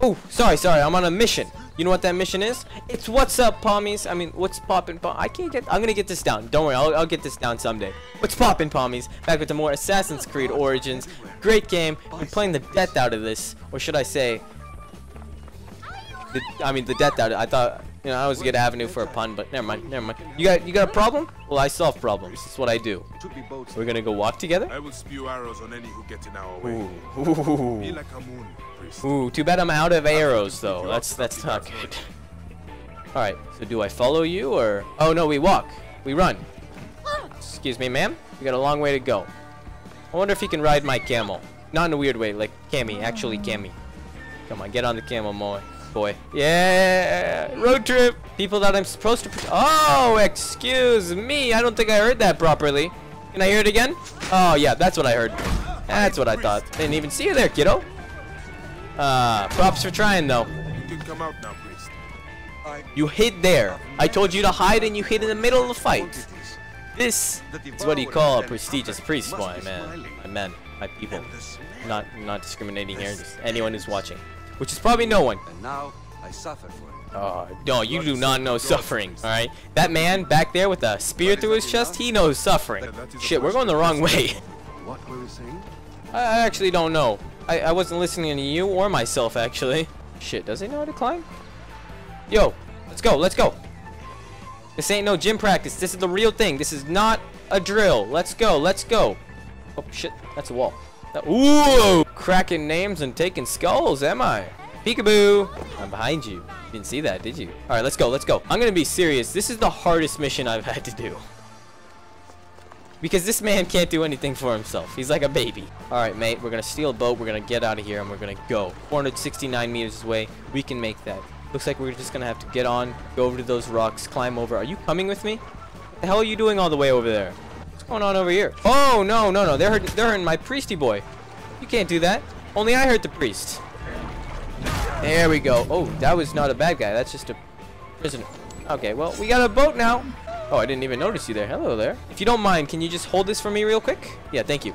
Oh, sorry, sorry. I'm on a mission. You know what that mission is? It's what's up, pommies. I mean, what's poppin', pom I can't get. I'm gonna get this down. Don't worry. I'll, I'll get this down someday. What's poppin', pommies? Back with the more Assassin's Creed Origins. Great game. I'm playing the death out of this, or should I say, the, I mean the death out. Of, I thought you know I always get avenue for a pun, but never mind. Never mind. You got you got a problem? Well, I solve problems. That's what I do. We're gonna go walk together. I will spew arrows on any who get in our way. Ooh. Be like a moon, priest. Ooh, too bad I'm out of arrows though. That's that's not good. All right, so do I follow you or? Oh no, we walk. We run. Excuse me, ma'am. We got a long way to go. I wonder if he can ride my camel. Not in a weird way, like Cammy, actually Cammy. Come on, get on the camel, boy. Boy. Yeah, road trip. People that I'm supposed to. Oh, excuse me. I don't think I heard that properly. Can I hear it again? Oh yeah, that's what I heard. That's what I thought. Didn't even see you there, kiddo. Uh, props for trying though. You can come out now, priest. You hid there. I told you to hide and you hid in the middle of the fight. This is what you call a prestigious priest, boy, man. My men, my people. Not, not discriminating here, just anyone who's watching. Which is probably no one. And now I suffer for it. Uh, no, you do not know suffering, alright? That man back there with a spear through his chest, he knows suffering. Shit, we're going the wrong way. What were you saying? I I actually don't know. I, I wasn't listening to you or myself, actually. Shit, does he know how to climb? Yo, let's go, let's go. This ain't no gym practice. This is the real thing. This is not a drill. Let's go, let's go. Oh, shit, that's a wall. Ooh! Cracking names and taking skulls, am I? Peekaboo! I'm behind you. You didn't see that, did you? Alright, let's go, let's go. I'm gonna be serious. This is the hardest mission I've had to do. Because this man can't do anything for himself. He's like a baby. Alright, mate. We're to steal a boat. We're to get out of here, and we're to go. 469 meters away. We can make that. Looks like we're just to have to get on, go over to those rocks, climb over. Are you coming with me? What the hell are you doing all the way over there? What's going on over here? Oh, no, no, no. They're hurting, they're hurting my priesty boy. You can't do that. Only I hurt the priest. There we go. Oh, that was not a bad guy. That's just a prisoner. Okay, well, we got a boat now. Oh, I didn't even notice you there. Hello there. If you don't mind, can you just hold this for me real quick? Yeah, thank you.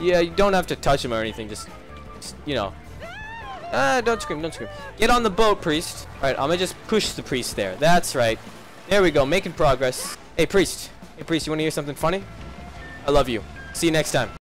Yeah, you don't have to touch him or anything. Just, just you know. Ah, don't scream, don't scream. Get on the boat, priest. All right, I'm gonna just push the priest there. That's right. There we go, making progress. Hey, priest. Hey, priest, you want to hear something funny? I love you. See you next time.